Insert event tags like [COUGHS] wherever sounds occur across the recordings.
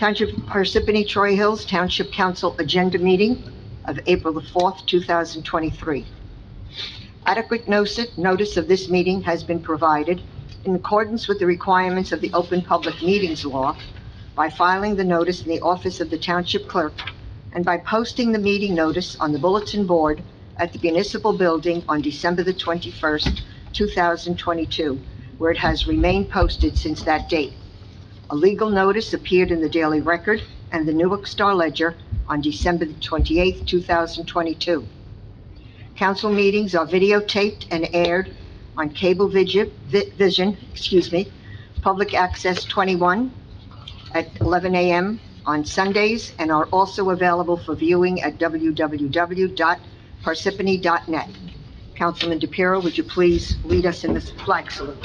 Township Parsippany Troy Hills Township Council Agenda Meeting of April the 4th, 2023. Adequate notice notice of this meeting has been provided in accordance with the requirements of the Open Public Meetings Law by filing the notice in the office of the Township Clerk and by posting the meeting notice on the bulletin board at the municipal building on December the 21st, 2022, where it has remained posted since that date. A legal notice appeared in the Daily Record and the Newark Star Ledger on December 28, 2022. Council meetings are videotaped and aired on Cable Vigi- Vi- Vision, excuse me, Public Access 21 at 11 a.m. on Sundays and are also available for viewing at www.parsippany.net. Councilman dePierro, would you please lead us in this flag salute?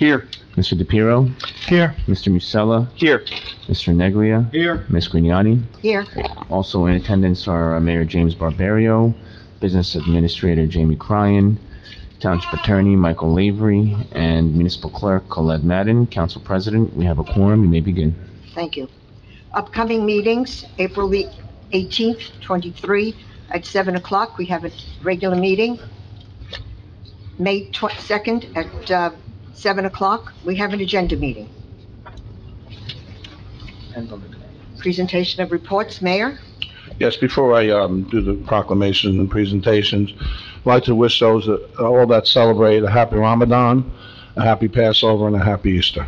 Here. Mr. dePierro. Here. Mr. Musella. Here. Mr. Neglia. Here. Ms. Gragnani. Here, Also in attendance are uh, Mayor James Barberio, Business Administrator Jamie Cryan, Township Attorney Michael Lavery, and Municipal Clerk Khaled Madi. Council President, we have a quorum. You may begin. thank you. Upcoming meetings, April the 18th, 23, at 7 o'clock, we have a regular meeting. May 22nd at uh, 7 o'clock, we have an agenda meeting. Presentation of reports, Mayor? Yes, before I um, do the proclamations and presentations, I'd like to wish those, all that celebrate a happy Ramadan, a happy Passover, and a happy Easter.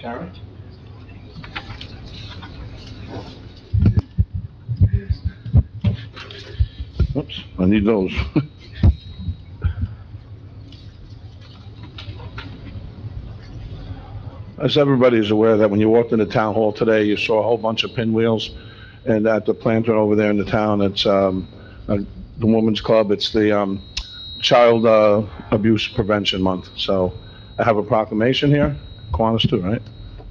Karen? Oops, I need those. [LAUGHS] As everybody is aware that when you walked into town hall today, you saw a whole bunch of pinwheels. And at the planter over there in the town, it's, um, uh, the Women's Club, it's the, um, Child, uh, Abuse Prevention Month. So I have a proclamation here. Kiwanis too, right?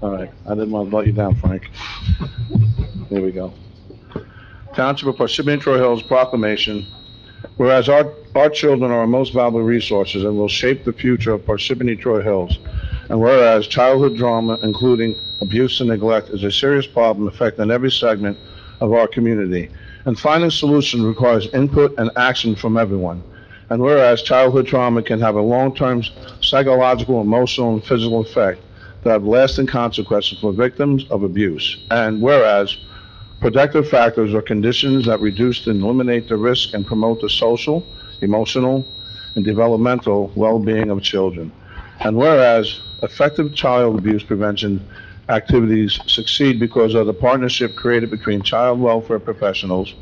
All right, I didn't want to let you down, Frank. [LAUGHS] There we go. Township of Parsippany Troy Hills proclamation, whereas our, our children are our most valuable resources and will shape the future of Parsippany Troy Hills, and whereas childhood drama, including abuse and neglect, is a serious problem affecting every segment of our community, and finding solutions requires input and action from everyone. And whereas childhood trauma can have a long-term psychological, emotional, and physical effect that have lasting consequences for victims of abuse. And whereas Protective factors are conditions that reduce and eliminate the risk and promote the social, emotional, and developmental well-being of children. And whereas effective child abuse prevention activities succeed because of the partnership created between child welfare professionals,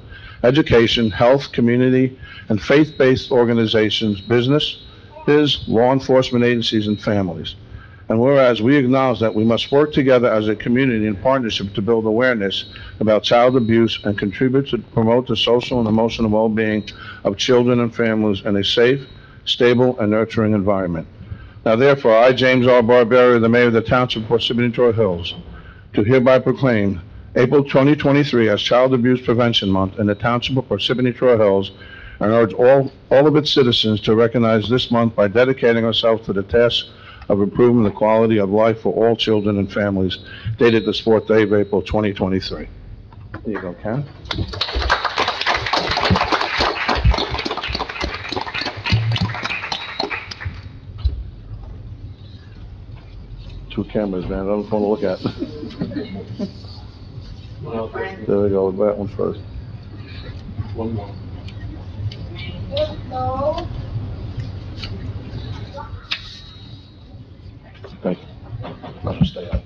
education, health, community, and faith-based organizations, business, biz, law enforcement agencies, and families. And whereas we acknowledge that we must work together as a community in partnership to build awareness about child abuse and contribute to promote the social and emotional well-being of children and families in a safe, stable, and nurturing environment. Now therefore, I, James R. Barberio, the mayor of the township of Parsippany Troy Hills, do hereby proclaim April 2023 as Child Abuse Prevention Month in the township of Parsippany Troy Hills and urge all, all of its citizens to recognize this month by dedicating ourselves to the task of improving the quality of life for all children and families, dated this fourth day of April 2023. There you go, Ken. Two cameras, man, I don't want to look at. [LAUGHS] There we go, that one first. One more. Thank you. I'll just stay out.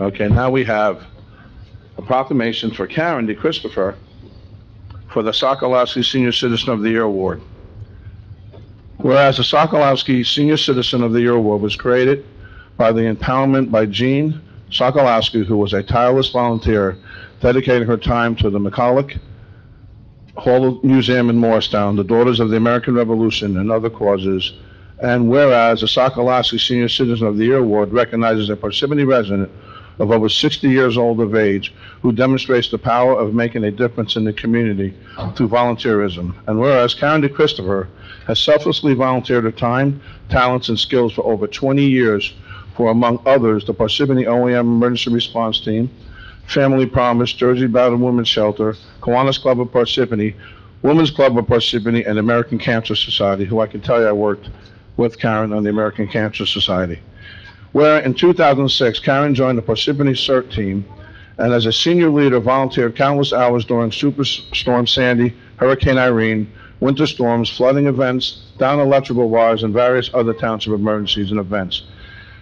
Okay, now we have a proclamation for Karen DeChristopher for the Sokolowski Senior Citizen of the Year Award. Whereas the Sokolowski Senior Citizen of the Year Award was created by the empowerment by Jean Sokolowski, who was a tireless volunteer dedicating her time to the McCulloch Hall Museum in Morristown, the Daughters of the American Revolution, and other causes. And whereas the Sokolowski Senior Citizen of the Year Award recognizes a Parsippany resident of over 60 years old of age who demonstrates the power of making a difference in the community through volunteerism. And whereas Karen DeChristopher has selflessly volunteered her time, talents, and skills for over 20 years for, among others, the Parsippany OEM Emergency Response Team, Family Promise, Jersey Battle Women's Shelter, Kiwanis Club of Parsippany, Women's Club of Parsippany, and American Cancer Society, who I can tell you I worked with Karen on the American Cancer Society. Where in 2006, Karen joined the Parsippany CERT team, and as a senior leader, volunteered countless hours during Superstorm Sandy, Hurricane Irene, winter storms, flooding events, down electrical wires, and various other township emergencies and events.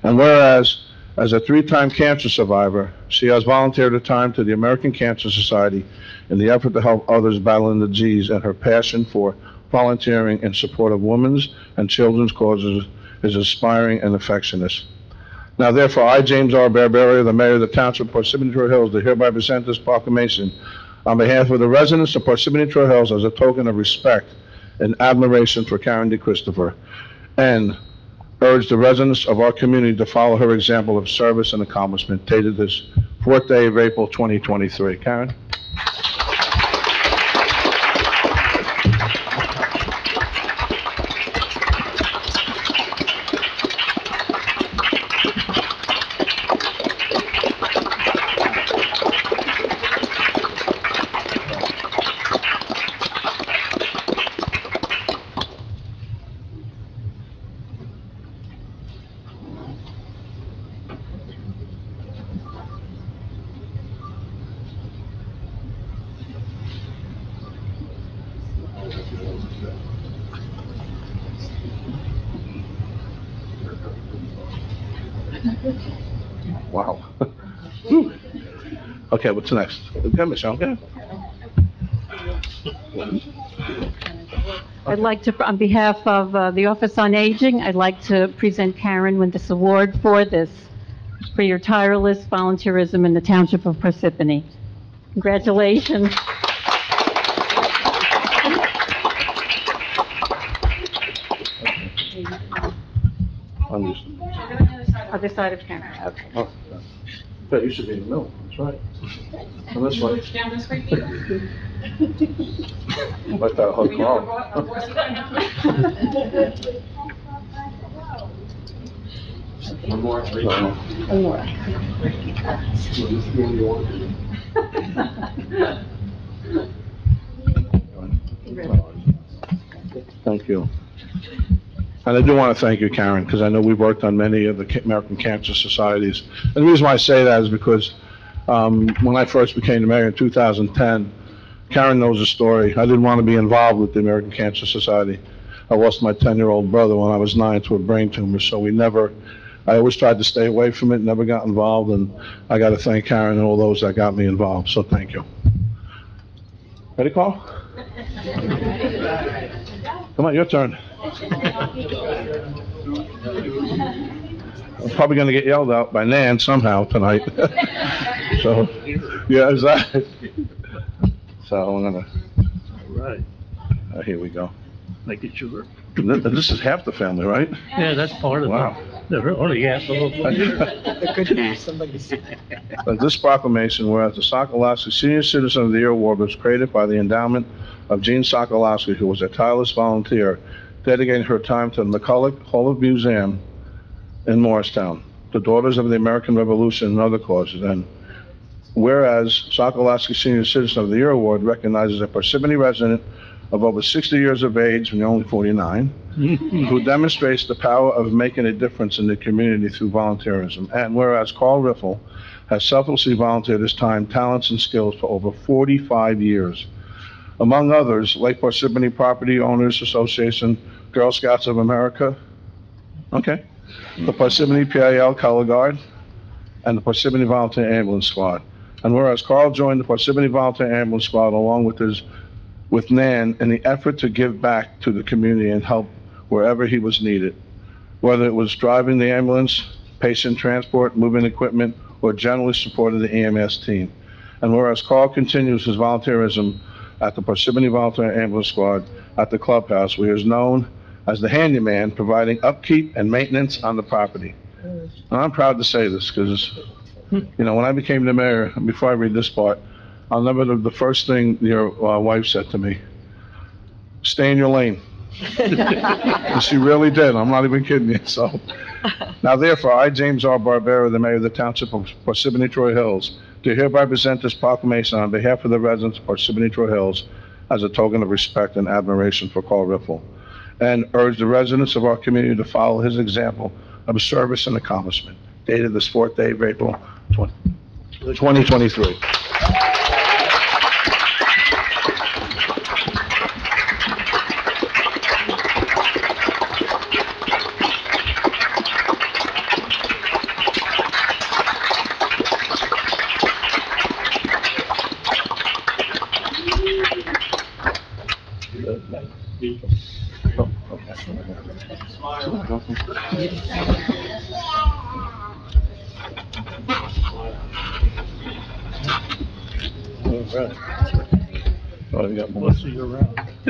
And whereas, as a three-time cancer survivor, she has volunteered her time to the American Cancer Society in the effort to help others battling the disease, and her passion for volunteering in support of women's and children's causes is inspiring and affectionate. Now therefore, I, James R. Barberio, the mayor of the township of Parsippany Troy Hills, do hereby present this proclamation on behalf of the residents of Parsippany Troy Hills as a token of respect and admiration for Karen DeChristopher, and urge the residents of our community to follow her example of service and accomplishment dated this fourth day of April 2023. Karen? Wow. Whew. Okay, what's next? Okay, Michelle, go. I'd like to, on behalf of uh, the Office on Aging, I'd like to present Karen with this award for this, for your tireless volunteerism in the Township of Parsippany. Congratulations. Just, Other side of Karen, okay. oh, but you should be in the middle, that's right. [LAUGHS] On this one. Like that hook One more. One more. Thank you. And I do want to thank you, Karen, because I know we've worked on many of the Ca- American Cancer Societies. And the reason why I say that is because, um, when I first became the mayor in 2010, Karen knows the story. I didn't want to be involved with the American Cancer Society. I lost my 10-year-old brother when I was nine to a brain tumor, so we never, I always tried to stay away from it, never got involved, and I got to thank Karen and all those that got me involved, so thank you. Ready, Carl? [LAUGHS] Come on, your turn. [LAUGHS] I'm probably gonna get yelled out by Nan somehow tonight. [LAUGHS] So, yeah, exactly. So I'm gonna, All right, uh, here we go. making sure. Th- This is half the family, right? Yeah, that's part of Wow. it. They're only half of them. Uh, This proclamation, whereas the Sokolowski Senior Citizen of the Year Award was created by the endowment of Jean Sokolowski, who was a tireless volunteer, dedicating her time to the McCulloch Hall of Museum in Morristown, the Daughters of the American Revolution and other causes. And whereas Sokolowski Senior Citizen of the Year Award recognizes a Parsippany resident of over 60 years of age, and you're only 49, who demonstrates the power of making a difference in the community through volunteerism. And whereas Carl Riffle has selflessly volunteered his time, talents, and skills for over 45 years. Among others, Lake Parsippany Property Owners Association, Girl Scouts of America, okay, the Parsippany PIL Color Guard, and the Parsippany Volunteer Ambulance Squad. And whereas Carl joined the Parsippany Volunteer Ambulance Squad along with his, with Nan in the effort to give back to the community and help wherever he was needed, whether it was driving the ambulance, patient transport, moving equipment, or generally supported the EMS team. And whereas Carl continues his volunteerism at the Parsippany Volunteer Ambulance Squad at the clubhouse, where he is known as the handyman, providing upkeep and maintenance on the property. And I'm proud to say this, because, you know, when I became the mayor, and before I read this part, I'll never, the, the first thing your uh, wife said to me, stay in your lane. [LAUGHS] And she really did, I'm not even kidding you, so. Now therefore, I, James R. Barbera, the mayor of the township of Parsippany Troy Hills, do hereby present this proclamation on behalf of the residents of Parsippany Troy Hills as a token of respect and admiration for Carl Riffle, and urge the residents of our community to follow his example of service and accomplishment, dated this fourth day of April 20 2023.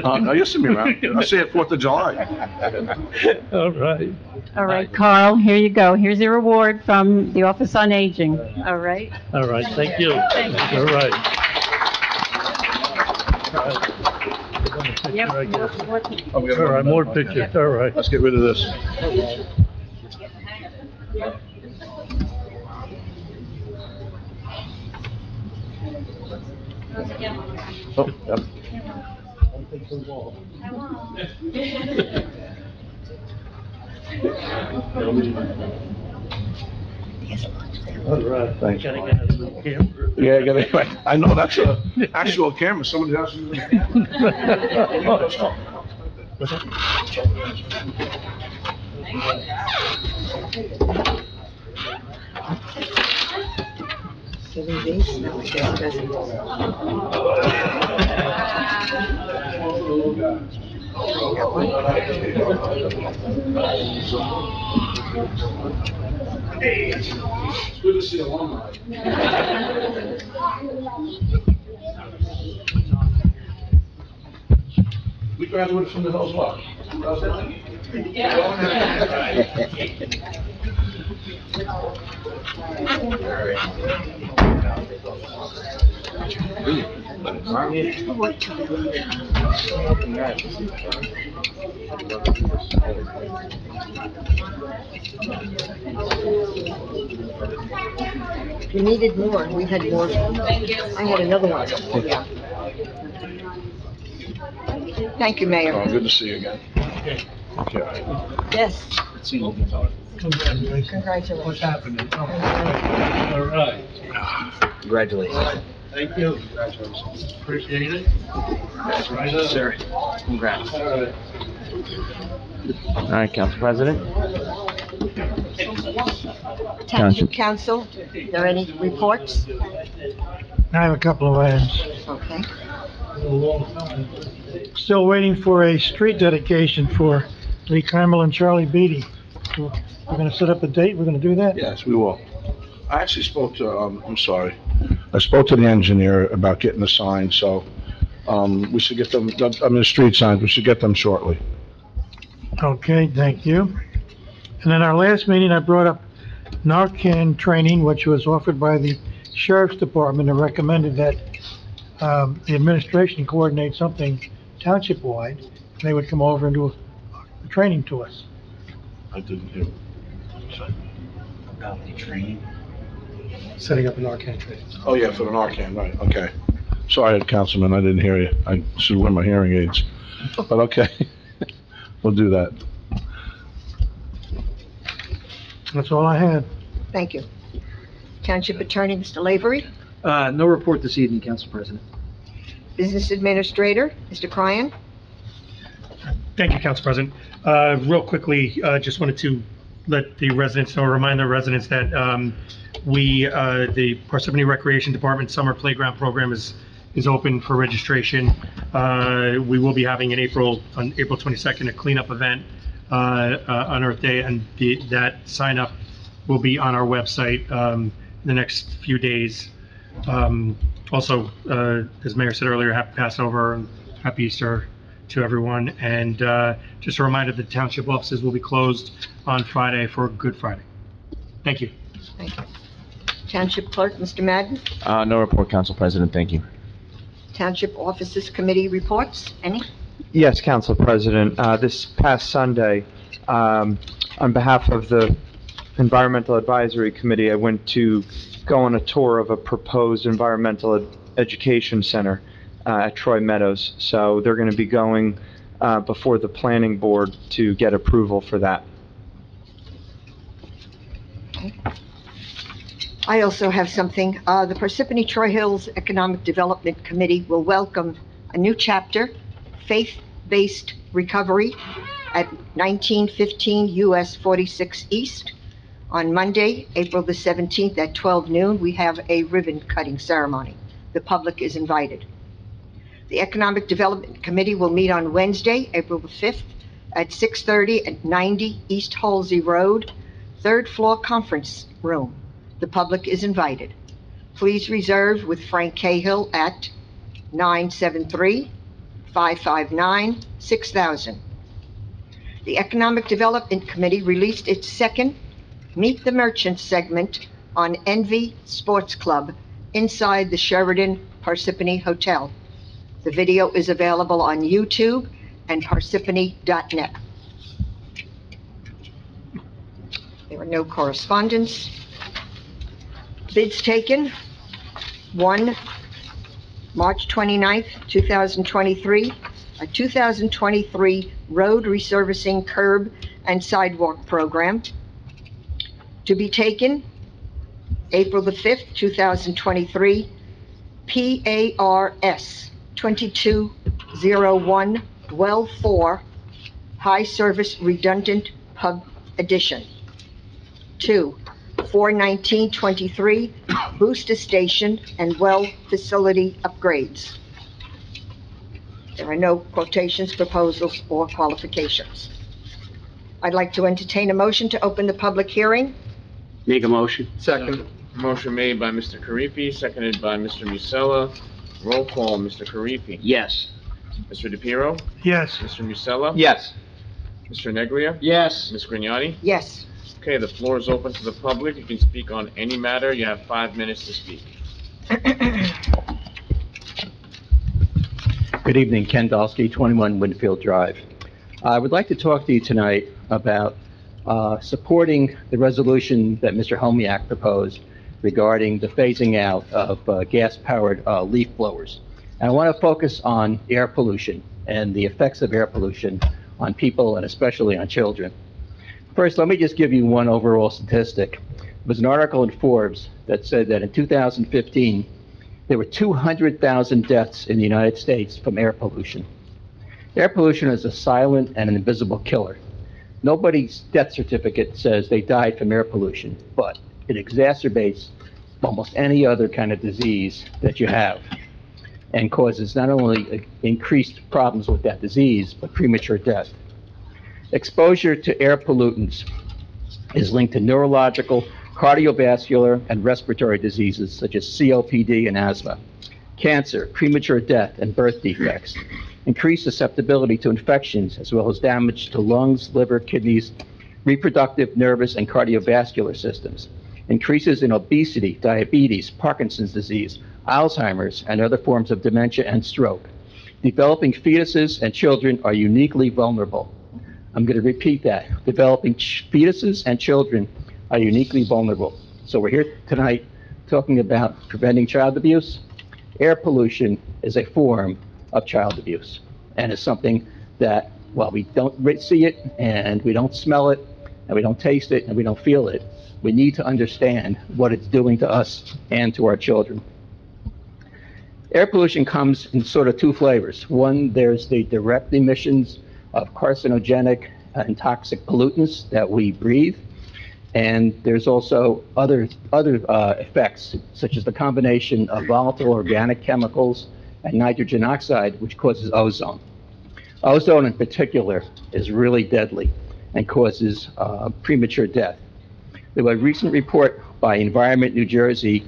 Around. Uh, no, you'll see me around. I'll see you at Fourth of July. [LAUGHS] All right. All right, Carl, here you go. Here's your award from the Office on Aging. All right? All right, thank you. Thank you. All right. Yep. I guess. Oh, we got All right, more pictures, all right. Let's get rid of this. Oh, yep. All right. Thanks. Gotta get a camera. Yeah, I got it. I know, that's a actual camera, somebody else is. What's that? One? It's good to see alumni. We graduated from the Hills what? 2000? We needed more, we had more. I had another one. Yeah. Thank you, Oh, Mayor. good to see you again. Okay. Yes, Congratulations. congratulations. What's happening? All right. Congratulations. Thank you. Appreciate it. Right. Sir, congrats. All right. All right, Council President? Township Council, are there any reports? I have a couple of items. Okay. A long time. Still waiting for a street dedication for Lee Carmel and Charlie Beatty. We're gonna set up a date, we're gonna do that? Yes, we will. I actually spoke to, um, I'm sorry. I spoke to the engineer about getting the signs, so, um, we should get them, I mean, the street signs, we should get them shortly. Okay, thank you. And then our last meeting, I brought up Narcan training, which was offered by the Sheriff's Department and recommended that, um, the administration coordinate something township-wide. They would come over and do a, a training to us. I didn't hear. About the training. Setting up an Narcan training. Oh, yeah, for the Narcan, right, okay. Sorry, Councilman, I didn't hear you. I should wear my hearing aids. But okay, [LAUGHS] we'll do that. That's all I had. Thank you. Township Attorney, Mr. Lavery, Uh, no report this evening, Council President. Business Administrator, Mr. Cryan. Thank you, Council President. Uh, Real quickly, uh, just wanted to let the residents know, remind the residents that um, we, uh, the Parsippany Recreation Department Summer Playground Program is, is open for registration. Uh, We will be having in April, on April 22nd, a cleanup event uh, uh, on Earth Day, and the- that sign up will be on our website um, in the next few days. Um, Also, uh, as Mayor said earlier, happy Passover and happy Easter to everyone. And uh, just a reminder, the township offices will be closed on Friday for Good Friday. Thank you. Thank you. Township Clerk, Mr. Madi? Uh, no report, Council President, thank you. Township Offices Committee reports, any? Yes, Council President. Uh, This past Sunday, um, on behalf of the Environmental Advisory Committee, I went to go on a tour of a proposed environmental ed- education center uh, at Troy Meadows. So they're going to be going uh, before the Planning Board to get approval for that. I also have something. Uh, the Parsippany Troy Hills Economic Development Committee will welcome a new chapter, Faith-Based Recovery, at 1915 US 46 East. On Monday, April the 17th at 12 noon, we have a ribbon-cutting ceremony. The public is invited. The Economic Development Committee will meet on Wednesday, April the 5th, at 6:30 at 90 East Halsey Road, third floor conference room. The public is invited. Please reserve with Frank Cahill at 973-559-6000. The Economic Development Committee released its second Meet the Merchants segment on Envy Sports Club inside the Sheraton Parsippany Hotel. The video is available on YouTube and parsippany.net. There are no correspondence. Bids taken, one, March 29th, 2023, a 2023 road resurfacing curb and sidewalk program. To be taken, April the 5th, 2023, PARS 2201, Well 4, High Service Redundant Pub Edition. Two, 41923, Booster Station and Well Facility Upgrades. There are no quotations, proposals, or qualifications. I'd like to entertain a motion to open the public hearing. Make a motion. Second. Motion made by Mr. Carifi, seconded by Mr. Musella. Roll call, Mr. Carifi. Yes. Mr. dePierro, Yes. Mr. Musella. Yes. Mr. Neglia, Yes. Ms. Gragnani. Yes. Okay, the floor is open to the public. You can speak on any matter. You have five minutes to speak. [COUGHS] Good evening, Ken Dolsky, 21 Winfield Drive. I would like to talk to you tonight about uh, supporting the resolution that Mr. Homiak proposed regarding the phasing out of uh, gas-powered uh, leaf blowers. And I want to focus on air pollution and the effects of air pollution on people and especially on children. First, let me just give you one overall statistic. There was an article in Forbes that said that in 2015, there were 200,000 deaths in the United States from air pollution. Air pollution is a silent and an invisible killer. Nobody's death certificate says they died from air pollution, but it exacerbates almost any other kind of disease that you have and causes not only increased problems with that disease, but premature death. Exposure to air pollutants is linked to neurological, cardiovascular, and respiratory diseases such as COPD and asthma, cancer, premature death, and birth defects, increased susceptibility to infections, as well as damage to lungs, liver, kidneys, reproductive, nervous, and cardiovascular systems, increases in obesity, diabetes, Parkinson's disease, Alzheimer's, and other forms of dementia and stroke. Developing fetuses and children are uniquely vulnerable. I'm going to repeat that. Developing fetuses and children are uniquely vulnerable. So we're here tonight talking about preventing child abuse. Air pollution is a form of child abuse and is something that, while we don't see it and we don't smell it and we don't taste it and we don't feel it, we need to understand what it's doing to us and to our children. Air pollution comes in sort of two flavors. One, there's the direct emissions of carcinogenic and toxic pollutants that we breathe. And there's also other, other uh, effects, such as the combination of volatile organic chemicals and nitrogen oxide, which causes ozone. Ozone in particular is really deadly and causes uh, premature death. A recent report by Environment New Jersey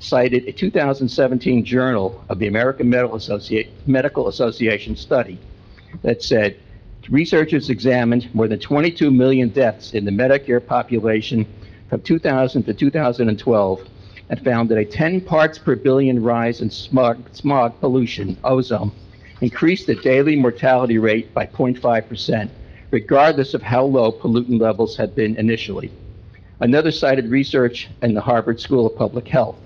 cited a 2017 Journal of the American Medical Associ- Medical Association study that said researchers examined more than 22 million deaths in the Medicare population from 2000 to 2012 and found that a 10 parts per billion rise in smog, smog pollution, ozone, increased the daily mortality rate by 0.5%, regardless of how low pollutant levels had been initially. Another cited research in the Harvard School of Public Health,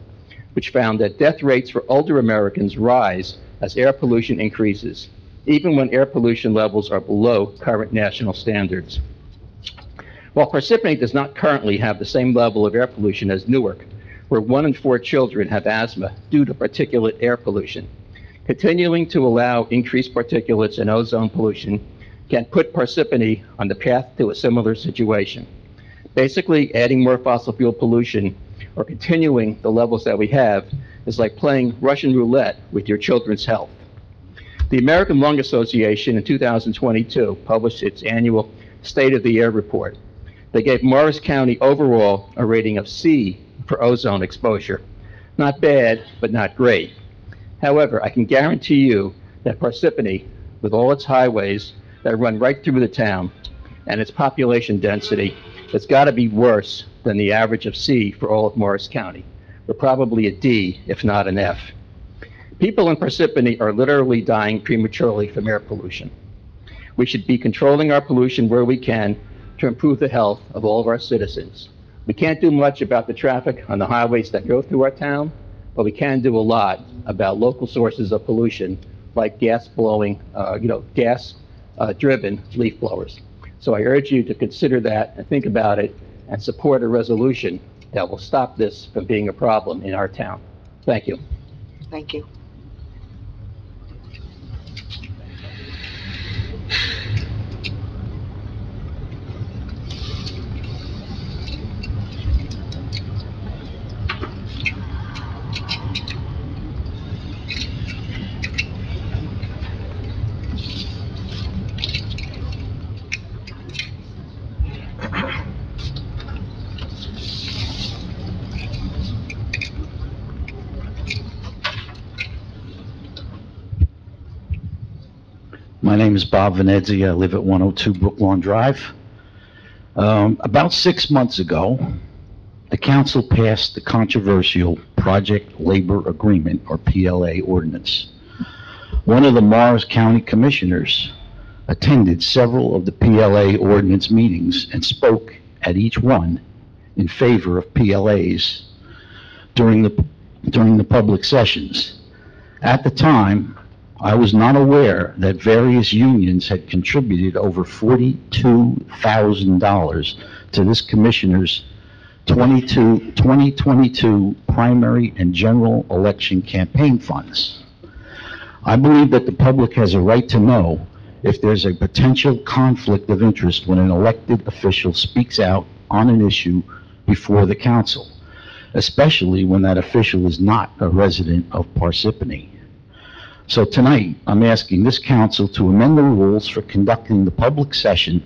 which found that death rates for older Americans rise as air pollution increases, even when air pollution levels are below current national standards. While Parsippany does not currently have the same level of air pollution as Newark, where one in four children have asthma due to particulate air pollution, continuing to allow increased particulates and ozone pollution can put Parsippany on the path to a similar situation. Basically, adding more fossil fuel pollution or continuing the levels that we have is like playing Russian roulette with your children's health. The American Lung Association in 2022 published its annual State of the Air report. They gave Morris County overall a rating of C for ozone exposure. Not bad, but not great. However, I can guarantee you that Parsippany, with all its highways that run right through the town and its population density, has got to be worse than the average of C for all of Morris County. We're probably a D, if not an F. People in Parsippany are literally dying prematurely from air pollution. We should be controlling our pollution where we can to improve the health of all of our citizens. We can't do much about the traffic on the highways that go through our town, but we can do a lot about local sources of pollution like gas blowing, uh, you know, gas uh, driven leaf blowers. So I urge you to consider that and think about it and support a resolution that will stop this from being a problem in our town. Thank you. Thank you. Is Bob Venezia. I live at 102 Brooklawn Drive. Um, About six months ago, the council passed the controversial Project Labor Agreement, or PLA ordinance. One of the Morris County Commissioners attended several of the PLA ordinance meetings and spoke at each one in favor of PLAs during the, during the public sessions. At the time, I was not aware that various unions had contributed over $42,000 to this commissioner's 22, 2022 primary and general election campaign funds. I believe that the public has a right to know if there's a potential conflict of interest when an elected official speaks out on an issue before the council, especially when that official is not a resident of Parsippany. So tonight, I'm asking this council to amend the rules for conducting the public session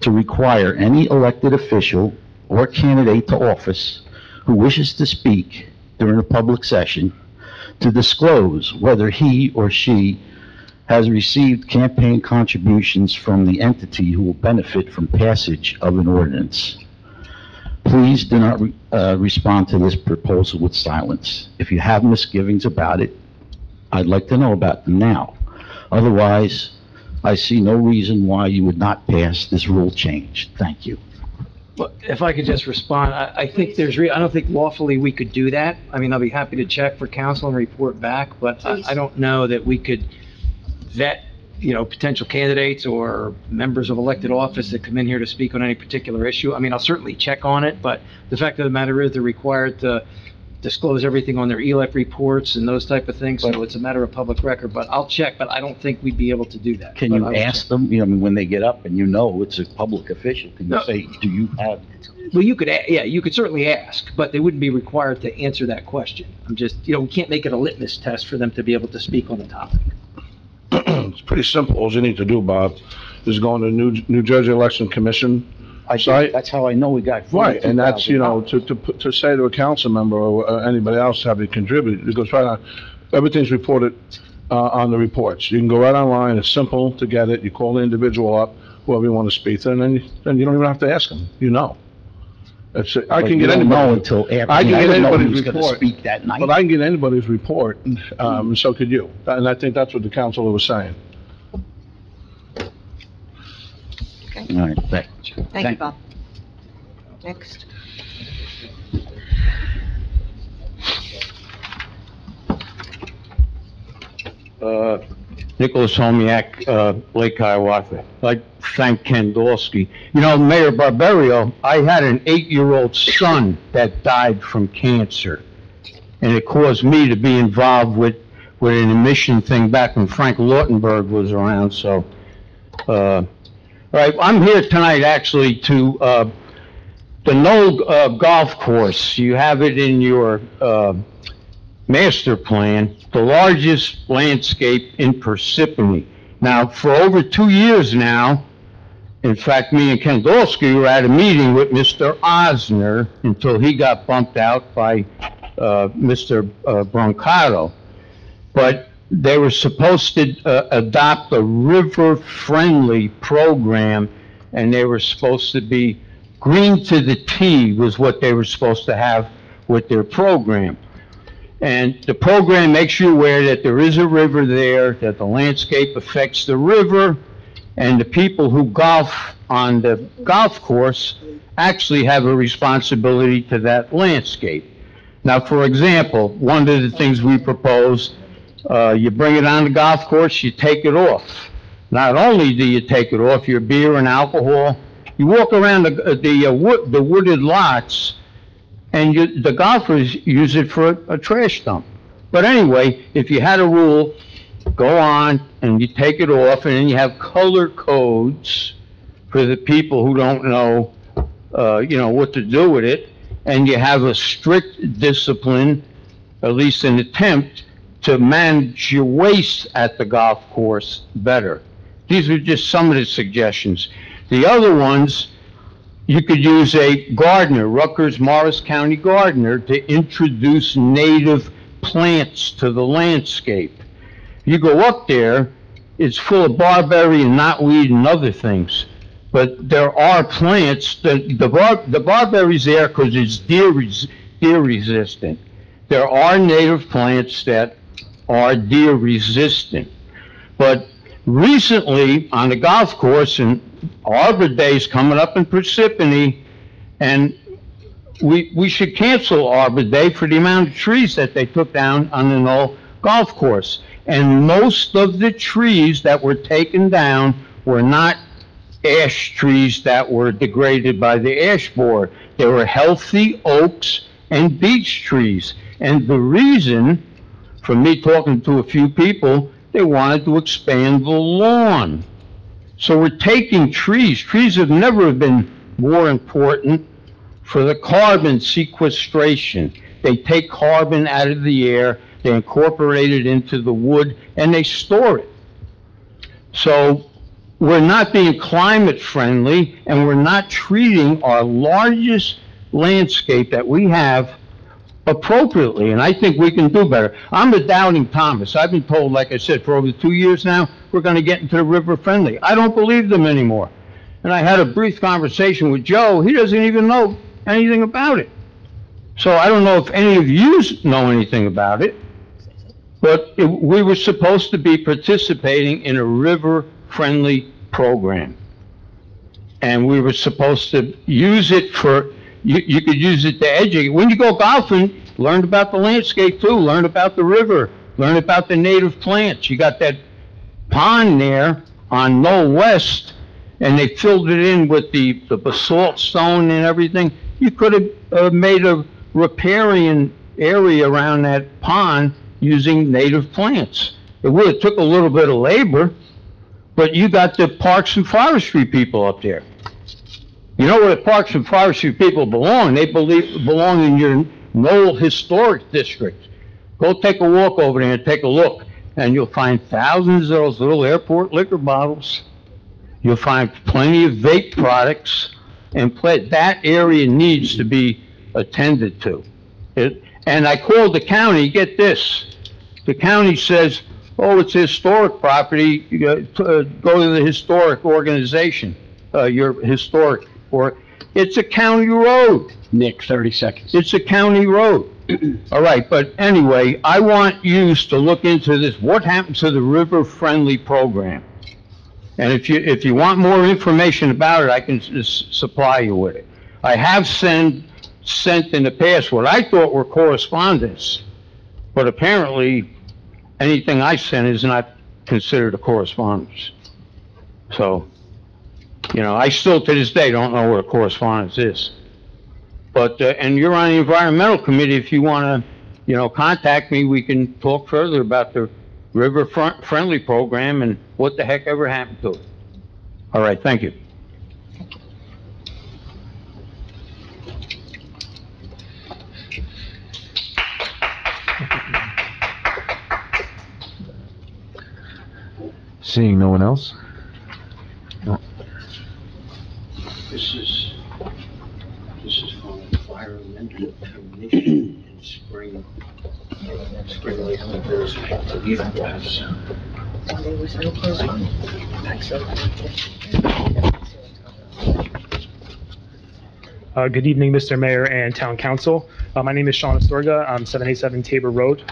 to require any elected official or candidate to office who wishes to speak during a public session to disclose whether he or she has received campaign contributions from the entity who will benefit from passage of an ordinance. Please do not uh, respond to this proposal with silence. If you have misgivings about it, I'd like to know about them now. Otherwise, I see no reason why you would not pass this rule change. Thank you. Well, If I could just respond, I, I think there's, re- I don't think lawfully we could do that. I mean, I'll be happy to check for council and report back, but I, I don't know that we could vet, you know, potential candidates or members of elected office that come in here to speak on any particular issue. I mean, I'll certainly check on it, but the fact of the matter is they're required to disclose everything on their ELEC reports and those type of things, so it's a matter of public record, but I'll check, but I don't think we'd be able to do that. Can But you will ask check. them, you know, when they get up and you know it's a public official, can you No. say, do you have? Well, you could, a- yeah, you could certainly ask, but they wouldn't be required to answer that question. I'm just, you know, we can't make it a litmus test for them to be able to speak on the topic. [CLEARS THROAT] It's pretty simple. All you need to do, Bob, is go on the New, New Jersey Election Commission I Site? That's how I know we got. Right, and that's, you know, $42,000. to, to, put- to say to a council member or uh, anybody else having contributed, because right now, everything's reported, uh, on the reports. You can go right online, it's simple to get it, you call the individual up, whoever you want to speak to, and then, you- then you don't even have to ask them, you know. It's, I But can you get don't know anybody, until after. I can I get don't know anybody's who's gonna report. speak that night. but I can get anybody's report, um, and so could you. And I think that's what the council was saying. All right, thank you. Thank you, Bob. Next. uh, Nicholas Homiak, uh, Lake Hiawatha. I'd thank Ken Dolsky. You know, Mayor Barberio, I had an eight-year-old son that died from cancer. And it caused me to be involved with, with an emission thing back when Frank Lautenberg was around, so, uh, I'm here tonight actually to, uh, the Knoll, uh, Golf Course, you have it in your, uh, master plan, the largest landscape in Parsippany. Now, for over two years now, in fact, me and Ken Dolsky were at a meeting with Mr. Osner until he got bumped out by, uh, Mr. uh, Brancato. But they were supposed to, uh, adopt a river-friendly program, and they were supposed to be green to the T was what they were supposed to have with their program. And the program makes you aware that there is a river there, that the landscape affects the river, and the people who golf on the golf course actually have a responsibility to that landscape. Now, for example, one of the things we propose, uh, you bring it on the golf course, you take it off. Not only do you take it off, your beer and alcohol, you walk around the, the uh, wood, the wooded lots, and you, the golfers use it for a, a trash dump. But anyway, if you had a rule, go on and you take it off, and then you have color codes for the people who don't know, uh, you know, what to do with it, and you have a strict discipline, at least an attempt, to manage your waste at the golf course better. These are just some of the suggestions. The other ones, you could use a gardener, Rutgers Morris County gardener, to introduce native plants to the landscape. You go up there, it's full of barberry and knotweed and other things. But there are plants, the, the bar, the barberry's there because it's deer, res, deer resistant. There are native plants that are deer resistant. But recently, on the golf course, and Arbor Day's coming up in Parsippany, and we, we should cancel Arbor Day for the amount of trees that they took down on the Knoll Golf Course. And most of the trees that were taken down were not ash trees that were degraded by the ash borer. They were healthy oaks and beech trees. And the reason, from me talking to a few people, they wanted to expand the lawn. So we're taking trees. Trees have never been more important for the carbon sequestration. They take carbon out of the air, they incorporate it into the wood, and they store it. So we're not being climate friendly, and we're not treating our largest landscape that we have appropriately, and I think we can do better. I'm a doubting Thomas. I've been told, like I said, for over two years now, we're gonna get into the river friendly. I don't believe them anymore. And I had a brief conversation with Joe. He doesn't even know anything about it. So I don't know if any of you know anything about it, but it, we were supposed to be participating in a river-friendly program. And we were supposed to use it for, you, you could use it to educate. When you go golfing, learn about the landscape too, learn about the river, learn about the native plants. You got that pond there on Knoll West, and they filled it in with the, the basalt stone and everything. You could have uh, made a riparian area around that pond using native plants. It would have took a little bit of labor, but you got the Parks and Forestry people up there. You know where the Parks and Forestry people belong? They believe, belong in your Knoll Historic District. Go take a walk over there and take a look, and you'll find thousands of those little airport liquor bottles. You'll find plenty of vape products, and pla that area needs to be attended to. It, and I called the county, get this, the county says, oh, it's historic property, you go, uh, go to the historic organization, uh, your historic, or, it's a county road. Nick, 30 seconds. It's a county road. [CLEARS THROAT] All right, but anyway, I want you to look into this, what happened to the River Friendly Program? And if you, if you want more information about it, I can s- supply you with it. I have sent, sent in the past what I thought were correspondence, but apparently, anything I sent is not considered a correspondence. So, you know, I still to this day don't know what a correspondence is. But, uh, and you're on the environmental committee, if you wanna, you know, contact me, we can talk further about the River Front Friendly Program and what the heck ever happened to it. All right, thank you. Seeing no one else? This is, this is from environmental commission in spring, spring lake, there's, I believe it was. Uh, Good evening, Mr. Mayor and Town Council. Uh, My name is Sean Astorga. I'm 787 Tabor Road.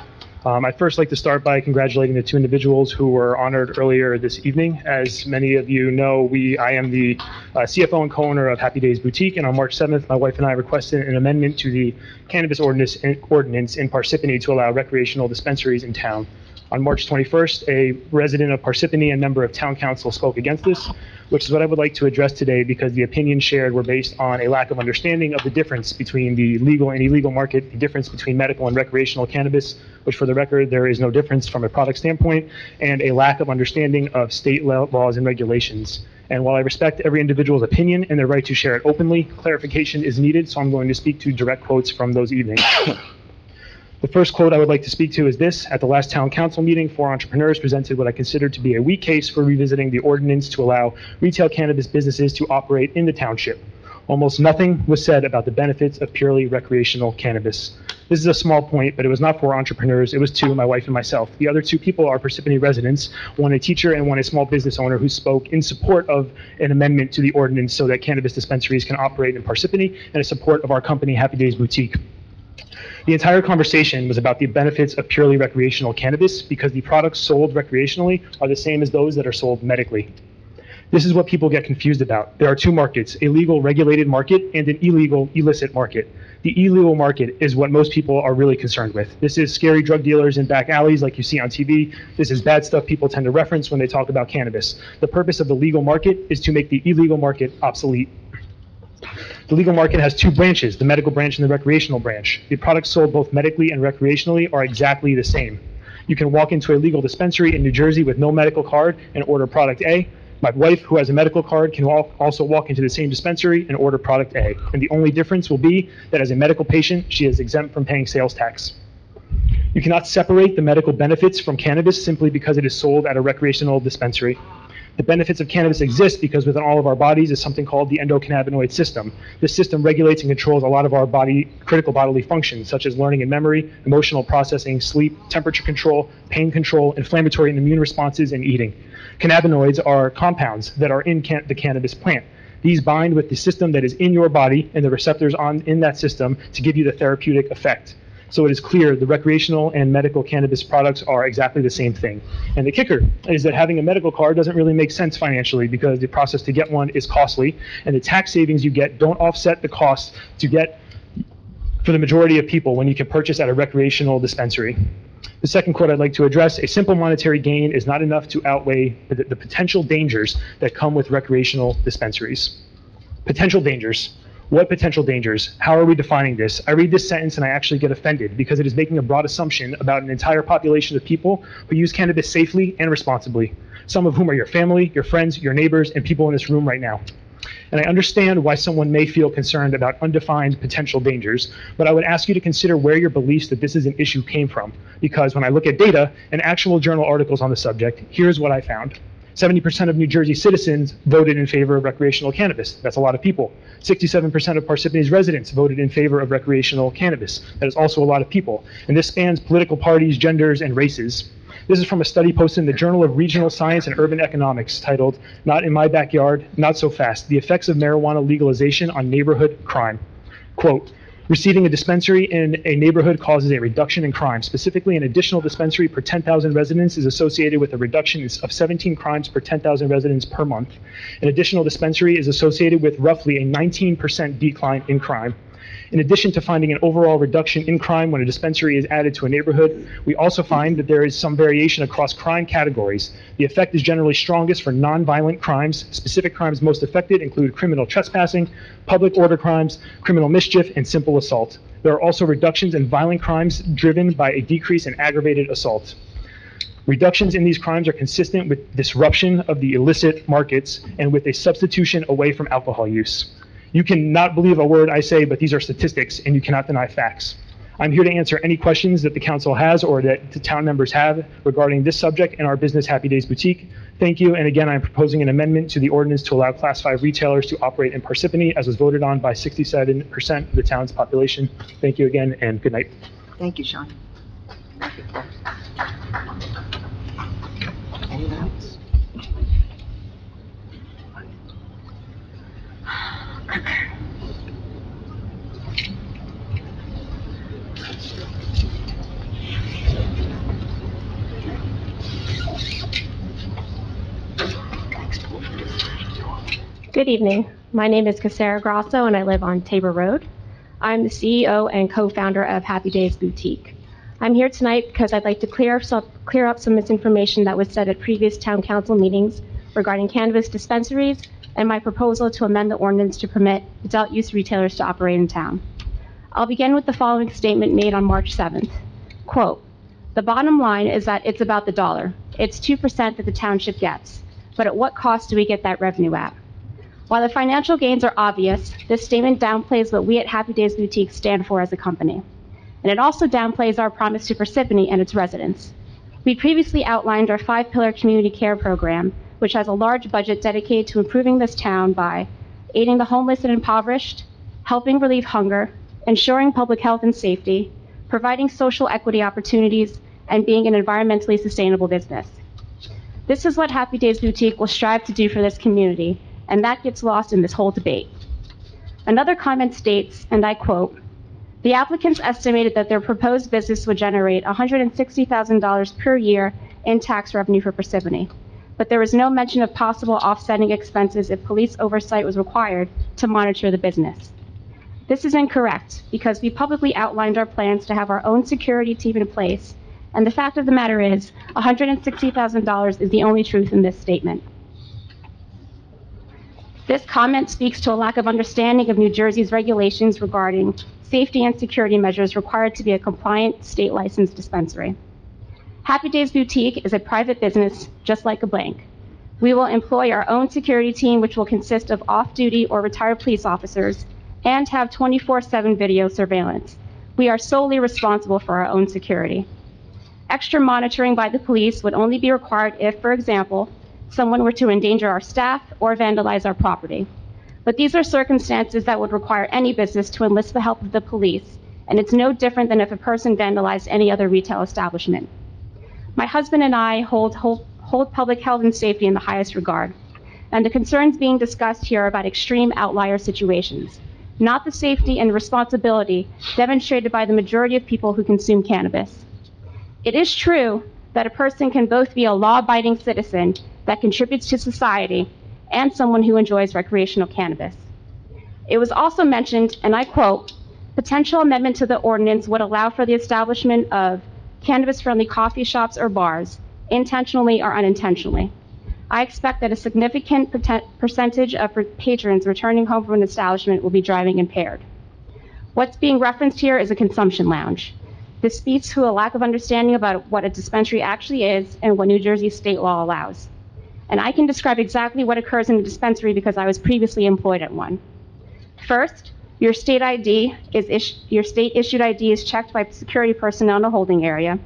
Um, I'd first like to start by congratulating the two individuals who were honored earlier this evening. As many of you know, we, I am the uh, CFO and co-owner of Happy Days Boutique, and on March 7th, my wife and I requested an amendment to the cannabis ordinance ordinance in Parsippany to allow recreational dispensaries in town. On March 21st, a resident of Parsippany and member of Town Council spoke against this, which is what I would like to address today because the opinions shared were based on a lack of understanding of the difference between the legal and illegal market, the difference between medical and recreational cannabis, which for the record, there is no difference from a product standpoint, and a lack of understanding of state law- laws and regulations. And while I respect every individual's opinion and their right to share it openly, clarification is needed, so I'm going to speak to direct quotes from those evenings. The first quote I would like to speak to is this. At the last town council meeting, four entrepreneurs presented what I consider to be a weak case for revisiting the ordinance to allow retail cannabis businesses to operate in the township. Almost nothing was said about the benefits of purely recreational cannabis. This is a small point, but it was not four entrepreneurs, it was two, my wife and myself. The other two people are Parsippany residents, one a teacher and one a small business owner who spoke in support of an amendment to the ordinance so that cannabis dispensaries can operate in Parsippany and in support of our company, Happy Days Boutique. The entire conversation was about the benefits of purely recreational cannabis because the products sold recreationally are the same as those that are sold medically. This is what people get confused about. There are two markets, a legal regulated market and an illegal illicit market. The illegal market is what most people are really concerned with. This is scary drug dealers in back alleys like you see on TV. This is bad stuff people tend to reference when they talk about cannabis. The purpose of the legal market is to make the illegal market obsolete. The legal market has two branches, the medical branch and the recreational branch. The products sold both medically and recreationally are exactly the same. You can walk into a legal dispensary in New Jersey with no medical card and order product A. My wife, who has a medical card, can also walk into the same dispensary and order product A. And the only difference will be that as a medical patient, she is exempt from paying sales tax. You cannot separate the medical benefits from cannabis simply because it is sold at a recreational dispensary. The benefits of cannabis exist because within all of our bodies is something called the endocannabinoid system. This system regulates and controls a lot of our body critical bodily functions such as learning and memory, emotional processing, sleep, temperature control, pain control, inflammatory and immune responses, and eating. Cannabinoids are compounds that are in can- the cannabis plant. These bind with the system that is in your body and the receptors on in that system to give you the therapeutic effect. So it is clear the recreational and medical cannabis products are exactly the same thing. And the kicker is that having a medical card doesn't really make sense financially because the process to get one is costly and the tax savings you get don't offset the cost to get for the majority of people when you can purchase at a recreational dispensary. The second quote I'd like to address, a simple monetary gain is not enough to outweigh the, the potential dangers that come with recreational dispensaries. Potential dangers. What potential dangers? How are we defining this? I read this sentence and I actually get offended because it is making a broad assumption about an entire population of people who use cannabis safely and responsibly, some of whom are your family, your friends, your neighbors, and people in this room right now. And I understand why someone may feel concerned about undefined potential dangers, but I would ask you to consider where your beliefs that this is an issue came from. Because when I look at data and actual journal articles on the subject, here's what I found. 70% of New Jersey citizens voted in favor of recreational cannabis. That's a lot of people. 67% of Parsippany's residents voted in favor of recreational cannabis. That is also a lot of people. And this spans political parties, genders, and races. This is from a study posted in the Journal of Regional Science and Urban Economics titled, Not in My Backyard, Not So Fast, The Effects of Marijuana Legalization on Neighborhood Crime. Quote, Receiving a dispensary in a neighborhood causes a reduction in crime. Specifically, an additional dispensary per 10,000 residents is associated with a reduction of 17 crimes per 10,000 residents per month. An additional dispensary is associated with roughly a 19% decline in crime. In addition to finding an overall reduction in crime when a dispensary is added to a neighborhood, we also find that there is some variation across crime categories. The effect is generally strongest for nonviolent crimes. Specific crimes most affected include criminal trespassing, public order crimes, criminal mischief, and simple assault. There are also reductions in violent crimes driven by a decrease in aggravated assault. Reductions in these crimes are consistent with disruption of the illicit markets and with a substitution away from alcohol use. You cannot believe a word I say, but these are statistics, and you cannot deny facts. I'm here to answer any questions that the council has or that the town members have regarding this subject and our business Happy Days Boutique. Thank you, and again, I'm proposing an amendment to the ordinance to allow Class 5 retailers to operate in Parsippany, as was voted on by 67% of the town's population. Thank you again, and good night. Thank you, Sean. Anyone else? Good evening. My name is Casara Grasso, and I live on Tabor Road. I'm the CEO and co-founder of Happy Days Boutique. I'm here tonight because I'd like to clear up, clear up some misinformation that was said at previous town council meetings regarding cannabis dispensaries and my proposal to amend the ordinance to permit adult use retailers to operate in town. I'll begin with the following statement made on March 7th. Quote, "The bottom line is that it's about the dollar. It's 2% that the township gets. But at what cost do we get that revenue at?" While the financial gains are obvious, this statement downplays what we at Happy Days Boutique stand for as a company. And it also downplays our promise to Parsippany and its residents. We previously outlined our five-pillar community care program, which has a large budget dedicated to improving this town by aiding the homeless and impoverished, helping relieve hunger, ensuring public health and safety, providing social equity opportunities, and being an environmentally sustainable business. This is what Happy Days Boutique will strive to do for this community, and that gets lost in this whole debate. Another comment states, and I quote, "The applicants estimated that their proposed business would generate $160,000 per year in tax revenue for Parsippany, but there was no mention of possible offsetting expenses if police oversight was required to monitor the business. This is incorrect because we publicly outlined our plans to have our own security team in place, and the fact of the matter is, $160,000 is the only truth in this statement. This comment speaks to a lack of understanding of New Jersey's regulations regarding safety and security measures required to be a compliant state licensed dispensary. Happy Days Boutique is a private business just like a bank. We will employ our own security team, which will consist of off-duty or retired police officers, and have 24/7 video surveillance. We are solely responsible for our own security. Extra monitoring by the police would only be required if, for example, someone were to endanger our staff or vandalize our property. But these are circumstances that would require any business to enlist the help of the police, and it's no different than if a person vandalized any other retail establishment. My husband and I hold, hold, hold public health and safety in the highest regard, and the concerns being discussed here are about extreme outlier situations, not the safety and responsibility demonstrated by the majority of people who consume cannabis. It is true that a person can both be a law-abiding citizen that contributes to society and someone who enjoys recreational cannabis. It was also mentioned, and I quote, potential amendment to the ordinance would allow for the establishment of cannabis-friendly coffee shops or bars, intentionally or unintentionally. I expect that a significant percentage of patrons returning home from an establishment will be driving impaired. What's being referenced here is a consumption lounge. This speaks to a lack of understanding about what a dispensary actually is and what New Jersey state law allows. And I can describe exactly what occurs in a dispensary because I was previously employed at one. First, your state ID is your state issued ID is checked by security personnel in the holding area.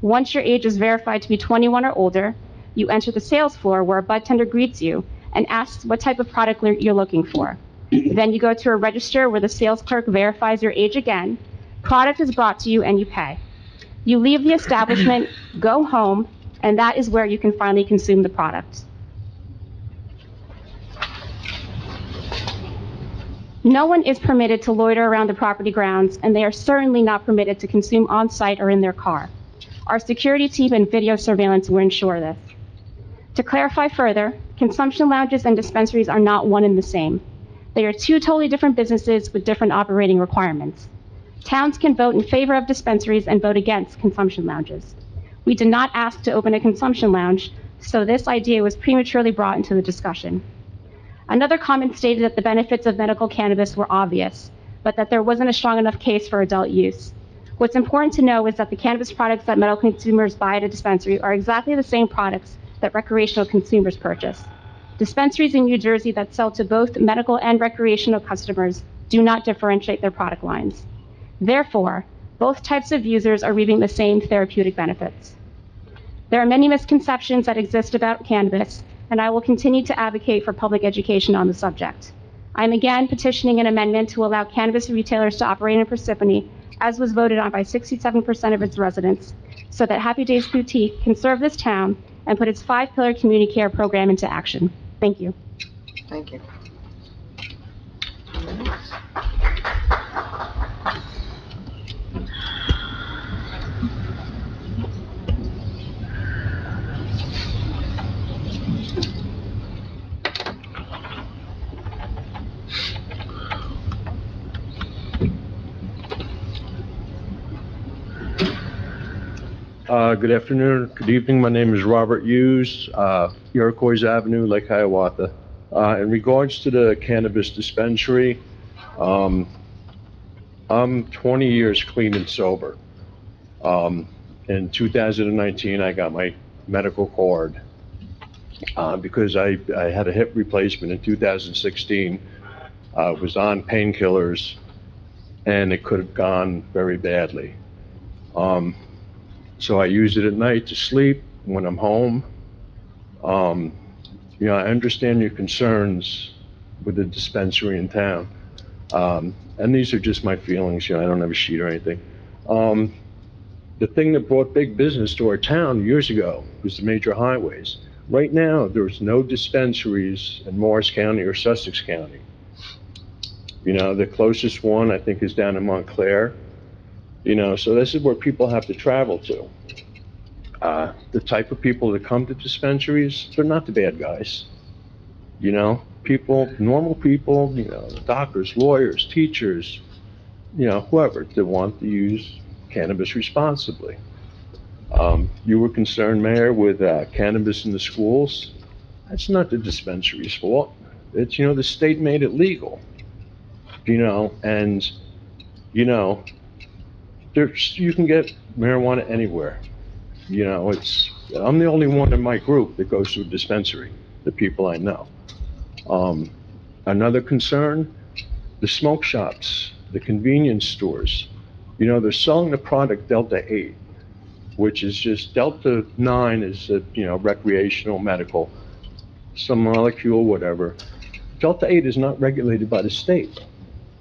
Once your age is verified to be 21 or older, you enter the sales floor where a bud tender greets you and asks what type of product you're looking for. [CLEARS THROAT] Then you go to a register where the sales clerk verifies your age again. Product is brought to you and you pay. You leave the establishment, go home, and that is where you can finally consume the product. No one is permitted to loiter around the property grounds, and they are certainly not permitted to consume on-site or in their car. Our security team and video surveillance will ensure this. To clarify further, consumption lounges and dispensaries are not one and the same. They are two totally different businesses with different operating requirements. Towns can vote in favor of dispensaries and vote against consumption lounges. We did not ask to open a consumption lounge, so this idea was prematurely brought into the discussion. Another comment stated that the benefits of medical cannabis were obvious, but that there wasn't a strong enough case for adult use. What's important to know is that the cannabis products that medical consumers buy at a dispensary are exactly the same products that recreational consumers purchase. Dispensaries in New Jersey that sell to both medical and recreational customers do not differentiate their product lines. Therefore, both types of users are reaping the same therapeutic benefits. There are many misconceptions that exist about cannabis, and I will continue to advocate for public education on the subject. I am again petitioning an amendment to allow cannabis retailers to operate in Parsippany, as was voted on by 67% of its residents, so that Happy Days Boutique can serve this town and put its five-pillar community care program into action. Thank you. Thank you. Uh, Good afternoon, good evening. My name is Robert Hughes, uh, Iroquois Avenue, Lake Hiawatha. Uh, In regards to the cannabis dispensary, um, I'm 20 years clean and sober. Um, In 2019, I got my medical card uh, because I I had a hip replacement in 2016. I was on painkillers, and it could have gone very badly. Um, so I use it at night to sleep when I'm home. Um, you know, I understand your concerns with the dispensary in town. Um, and these are just my feelings, you know, I don't have a sheet or anything. Um, the thing that brought big business to our town years ago was the major highways. Right now, there's no dispensaries in Morris County or Sussex County. You know, the closest one, I think, is down in Montclair. You know, so this is where people have to travel to. Uh, the type of people that come to dispensaries, they're not the bad guys. You know, people, normal people, you know, doctors, lawyers, teachers, you know, whoever, that want to use cannabis responsibly. Um, you were concerned, Mayor, with uh, cannabis in the schools. That's not the dispensary's fault. It's, you know, the state made it legal. You know, and, you know, there's, you can get marijuana anywhere. You know, it's, I'm the only one in my group that goes to a dispensary, the people I know. Um, another concern, the smoke shops, the convenience stores. You know, they're selling the product Delta 8, which is just, Delta 9 is, a, you know, recreational, medical, some molecule, whatever. Delta 8 is not regulated by the state,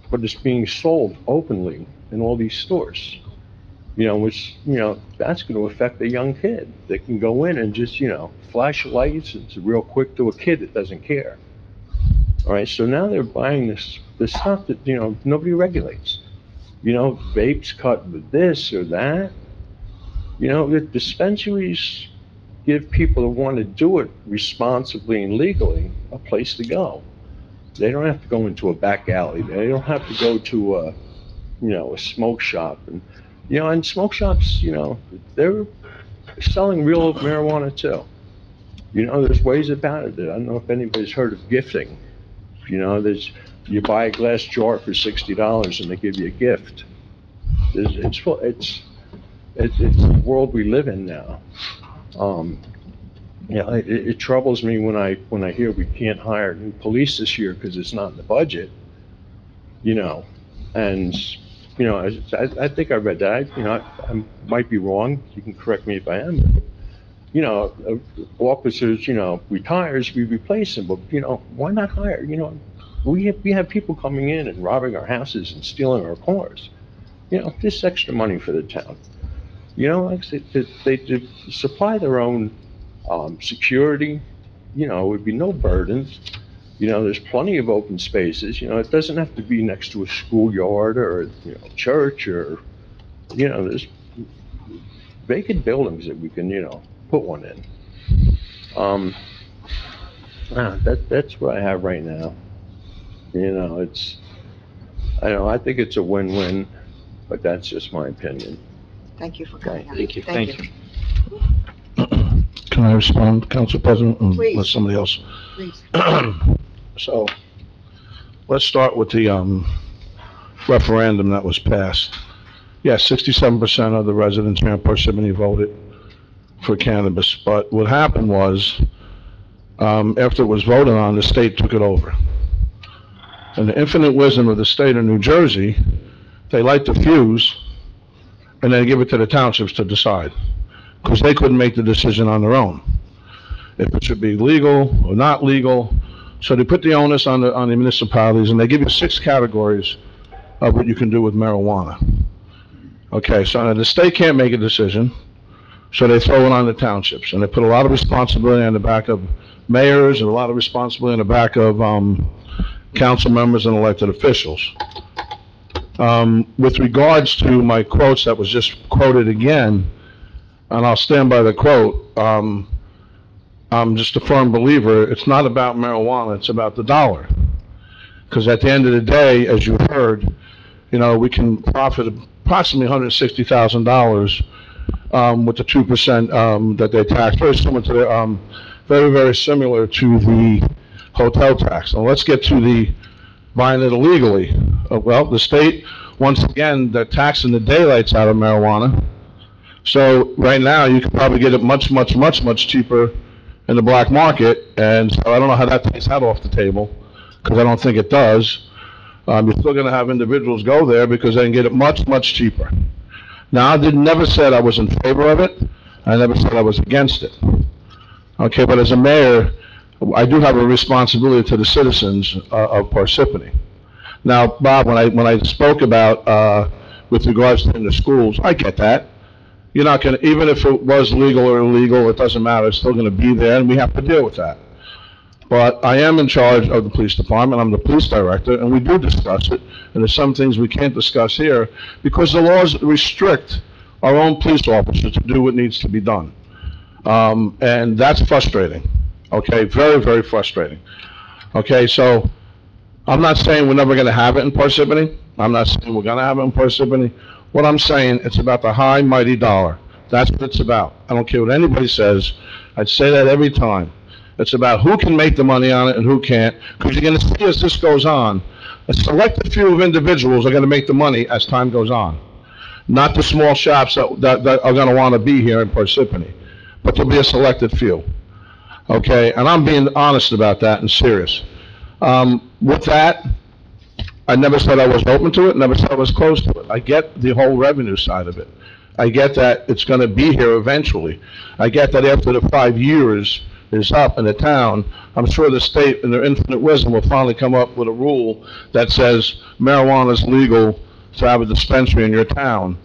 but it's being sold openly in all these stores you know, which, you know, that's going to affect a young kid. They can go in and just, you know, flash lights, it's real quick to a kid that doesn't care. All right, so now they're buying this, this stuff that, you know, nobody regulates. You know, vapes cut with this or that. You know, the dispensaries give people who want to do it responsibly and legally a place to go. They don't have to go into a back alley. They don't have to go to a, you know, a smoke shop and, you know, and smoke shops, you know, they're selling real marijuana too. You know, there's ways about it. I don't know if anybody's heard of gifting. You know, there's, you buy a glass jar for sixty dollars and they give you a gift. It's, it's, it's, it's, it's the world we live in now. Um, yeah, it, it troubles me when I, when I hear we can't hire new police this year because it's not in the budget, you know, and, you know, I, I- I think I read that, I, you know, I, I might be wrong, you can correct me if I am, you know, uh, officers, you know, retires, we replace them, but, you know, why not hire, you know, we have, we have people coming in and robbing our houses and stealing our cars. You know, this extra money for the town. You know, like, they, they, they supply their own, um, security, you know, it would be no burdens. You know, there's plenty of open spaces, you know, it doesn't have to be next to a schoolyard or, you know, church or, you know, there's vacant buildings that we can, you know, put one in. Um, ah, that, that's what I have right now. You know, it's, I know, I think it's a win-win, but that's just my opinion. Thank you for coming out. Thank you. Thank you. Can I respond, Council President? Or Please. Let somebody else. Please. [CLEARS THROAT] [CLEARS THROAT] So, let's start with the, um, referendum that was passed. Yes, sixty-seven percent of the residents here in Parsippany voted for cannabis, but what happened was, um, after it was voted on, the state took it over. And the infinite wisdom of the state of New Jersey, they light the fuse, and then give it to the townships to decide, because they couldn't make the decision on their own. If it should be legal or not legal, so they put the onus on the, on the municipalities, and they give you six categories of what you can do with marijuana. Okay, so now the state can't make a decision, so they throw it on the townships, and they put a lot of responsibility on the back of mayors and a lot of responsibility on the back of, um, council members and elected officials. Um, with regards to my quotes that was just quoted again, and I'll stand by the quote, um, I'm just a firm believer, it's not about marijuana, it's about the dollar. Because at the end of the day, as you heard, you know, we can profit approximately hundred and sixty thousand dollars, um, with the two percent, um, that they tax, very similar to the, um, very, very similar to the hotel tax. Now, let's get to the buying it illegally. Uh, well, the state, once again, they're taxing the daylights out of marijuana. So right now, you can probably get it much, much, much, much cheaper in the black market, and so I don't know how that takes that off the table, because I don't think it does. Um, you're still gonna have individuals go there because they can get it much, much cheaper. Now, I did, never said I was in favor of it, I never said I was against it. Okay, but as a mayor, I do have a responsibility to the citizens uh, of Parsippany. Now, Bob, when I, when I spoke about, uh, with regards to the schools, I get that. You're not gonna, even if it was legal or illegal, it doesn't matter, it's still gonna be there, and we have to deal with that. But I am in charge of the police department, I'm the police director, and we do discuss it, and there's some things we can't discuss here, because the laws restrict our own police officers to do what needs to be done. Um, and that's frustrating, okay, very, very frustrating. Okay, so, I'm not saying we're never gonna have it in Parsippany, I'm not saying we're gonna have it in Parsippany. What I'm saying, it's about the high mighty dollar, that's what it's about. I don't care what anybody says, I'd say that every time. It's about who can make the money on it and who can't, because you're gonna see as this goes on, a selected few of individuals are gonna make the money as time goes on. Not the small shops that, that, that are gonna wanna be here in Parsippany, but there'll be a selected few. Okay, and I'm being honest about that and serious. Um, with that, I never said I was open to it, never said I was close to it. I get the whole revenue side of it. I get that it's gonna be here eventually. I get that after the five years is up in the town, I'm sure the state in their infinite wisdom will finally come up with a rule that says marijuana is legal to have a dispensary in your town.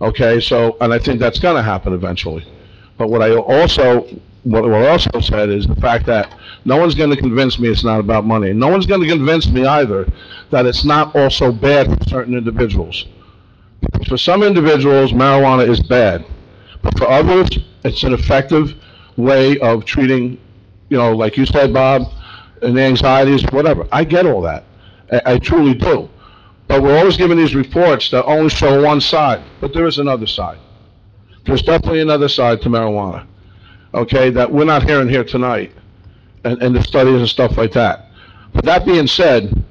Okay, so, and I think that's gonna happen eventually. But what I also, what I also said is the fact that no one's gonna convince me it's not about money. No one's gonna convince me either that it's not also bad for certain individuals. For some individuals, marijuana is bad, but for others, it's an effective way of treating, you know, like you said, Bob, and anxieties, whatever. I get all that. I, I truly do. But we're always given these reports that only show one side, but there is another side. There's definitely another side to marijuana. okay, that we're not hearing here tonight, and, and the studies and stuff like that. But that being said,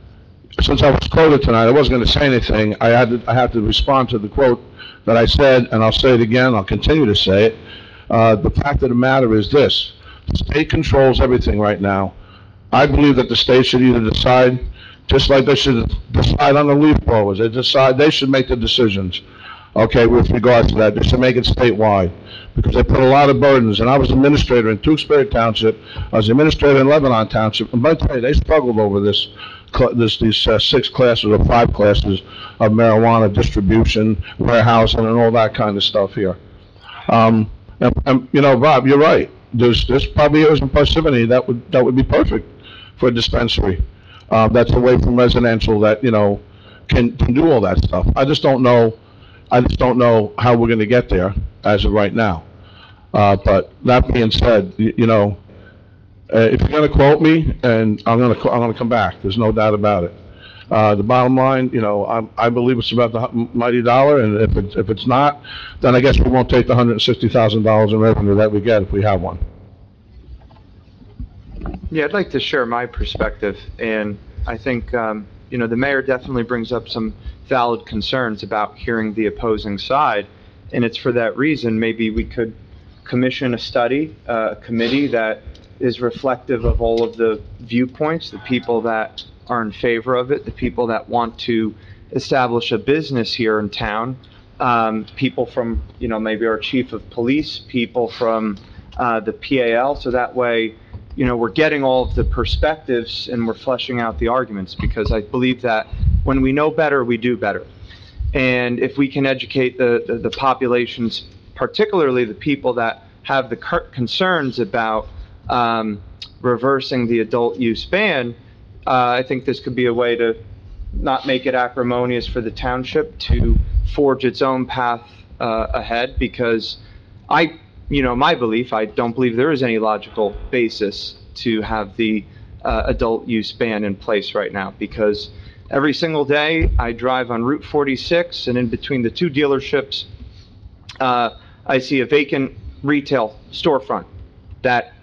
since I was quoted tonight, I wasn't gonna say anything, I had to, I had to respond to the quote that I said, and I'll say it again, I'll continue to say it. Uh, the fact of the matter is this, the state controls everything right now. I believe that the state should either decide, just like they should decide on the leaf blowers, they decide, they should make the decisions, okay, with regards to that, they should make it statewide, because they put a lot of burdens, and I was administrator in Tewksbury Township, I was administrator in Lebanon Township, and by the way, they struggled over this, this, these, uh, six classes or five classes of marijuana distribution, warehousing, and all that kind of stuff here. Um, and, and, you know, Bob, you're right, there's, there's probably areas in Parsippany that would, that would be perfect for a dispensary, uh, that's away from residential, that, you know, can, can do all that stuff. I just don't know, I just don't know how we're gonna get there as of right now. Uh, but that being said, you, know, uh, if you're gonna quote me, and I'm gonna, I'm gonna come back, there's no doubt about it. Uh, the bottom line, you know, I, I believe it's about the mighty dollar, and if it's, if it's not, then I guess we won't take the hundred and sixty thousand dollars in revenue that we get if we have one. Yeah, I'd like to share my perspective, and I think, um, you know, the mayor definitely brings up some valid concerns about hearing the opposing side, and it's for that reason, maybe we could commission a study, uh, a committee that is reflective of all of the viewpoints, the people that are in favor of it, the people that want to establish a business here in town, um, people from, you know, maybe our chief of police, people from, uh, the PAL, so that way, you know, we're getting all of the perspectives and we're fleshing out the arguments, because I believe that when we know better, we do better. And if we can educate the, the, the populations, particularly the people that have the concerns about, um, reversing the adult use ban, uh, I think this could be a way to not make it acrimonious for the township to forge its own path, uh, ahead, because I, you know, my belief, I don't believe there is any logical basis to have the, uh, adult use ban in place right now, because every single day, I drive on Route 46, and in between the two dealerships, uh, I see a vacant retail storefront that,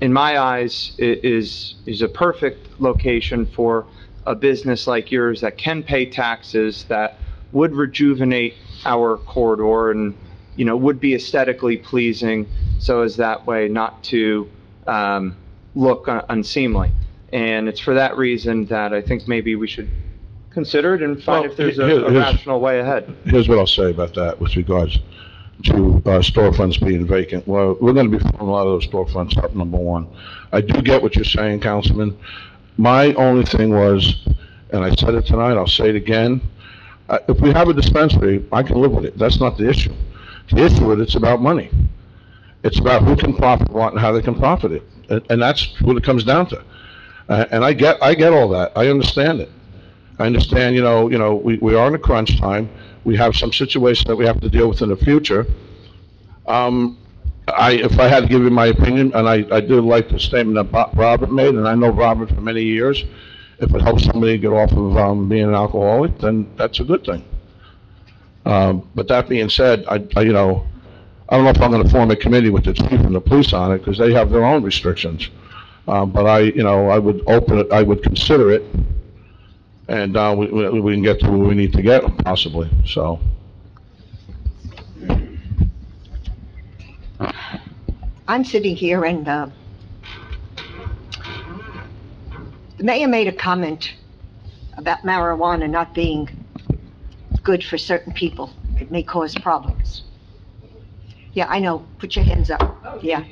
in my eyes, is, is a perfect location for a business like yours that can pay taxes, that would rejuvenate our corridor and, you know, would be aesthetically pleasing, so as that way not to, um, look un- unseemly. And it's for that reason that I think maybe we should consider it and find Well, if there's a here- a here's- rational way ahead. Here's what I'll say about that with regards to uh, storefronts being vacant. Well, we're gonna be filling a lot of those storefronts up, number one. I do get what you're saying, Councilman. My only thing was, and I said it tonight, I'll say it again, uh, if we have a dispensary, I can live with it. That's not the issue. The issue is it's about money. It's about who can profit what and how they can profit it. And, and that's what it comes down to. Uh, and I get, I get all that. I understand it. I understand, you know, you know, we, we are in a crunch time. We have some situation that we have to deal with in the future. Um, I, if I had to give you my opinion, and I, I do like the statement that Robert made, and I know Robert for many years, if it helps somebody get off of, um, being an alcoholic, then that's a good thing. Um, but that being said, I, I, you know, I don't know if I'm gonna form a committee with the chief and the police on it, because they have their own restrictions. Um, but I, you know, I would open it, I would consider it, and, uh, we, we we can get to where we need to get possibly, so. I'm sitting here and, uh, the mayor made a comment about marijuana not being good for certain people. It may cause problems. Yeah, I know. Put your hands up. Yeah.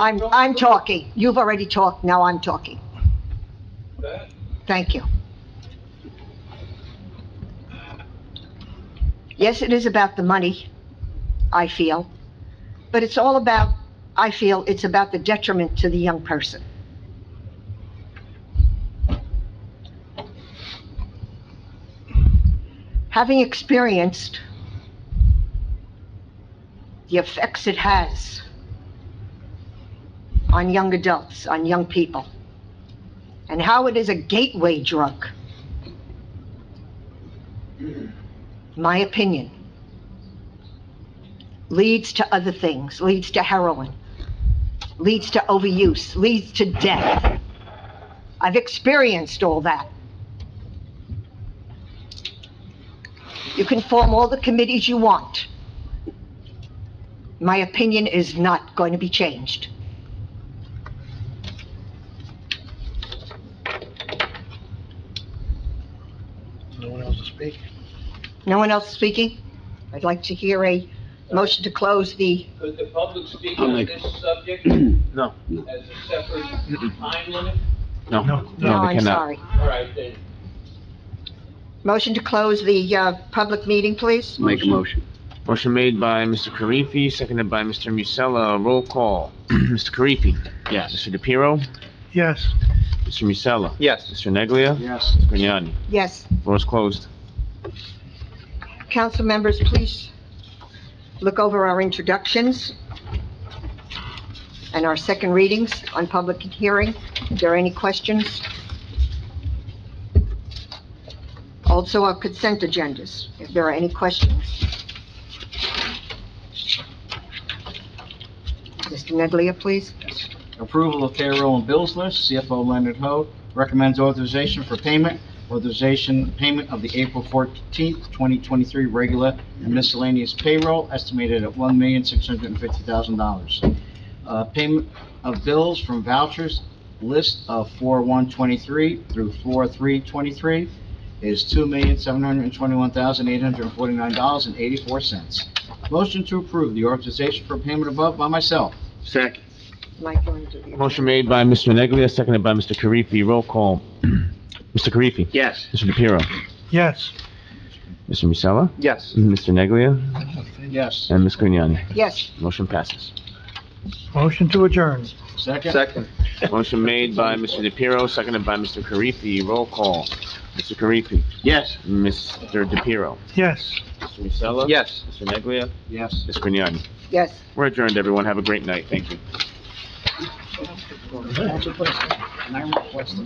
I'm, I'm talking. You've already talked. Now I'm talking. Thank you. Yes, it is about the money, I feel. But it's all about, I feel, it's about the detriment to the young person. Having experienced the effects it has on young adults, on young people, and how it is a gateway drug, my opinion, leads to other things, leads to heroin, leads to overuse, leads to death. I've experienced all that. You can form all the committees you want. My opinion is not going to be changed. No one else to speak? No one else speaking? I'd like to hear a motion to close the, Could the public speak I'll on make- this subject [CLEARS THROAT] No. as a separate time limit? No, No. no, no, I'm cannot. sorry. All right, then, Motion to close the, uh, public meeting, please? Make a motion. Motion made by Mr. Carifi, seconded by Mr. Musella. Roll call. [CLEARS THROAT] Mr. Carifi? Yes. Mr. dePierro? Yes. Mr. Musella? Yes. Mr. Neglia? Yes. Ms. Gragnani? Yes. Floor is closed. Council members, please look over our introductions and our second readings on public hearing. If there are any questions? Also, our consent agendas, if there are any questions. Mr. Neglia, please. Approval of payroll and bills list, CFO Leonard Ho recommends authorization for payment. Authorization payment of the April 14th, 2023 regular and miscellaneous payroll estimated at $1,650,000. Uh, Payment of bills from vouchers, list of 4/123 through 4/323 is $2,721,849.84. Motion to approve the authorization for payment above by myself. Second. Mike, you want to do Motion made by Mr. Neglia, seconded by Mr. Carifi. Roll call. [CLEARS THROAT] Mr. Carifi? Yes. Mr. dePierro? Yes. Mr. Musella? Yes. Mr. Neglia? Yes. And Ms. Gragnani? Yes. Motion passes. Motion to adjourn. Second? Second. Motion made by Mr. dePierro, seconded by Mr. Carifi. Roll call. Mr. Carifi? Yes. Mr. dePierro? Yes. Mr. Musella? Yes. Mr. Neglia? Yes. Ms. Gragnani? Yes. We're adjourned, everyone. Have a great night. Thank you. Can I request a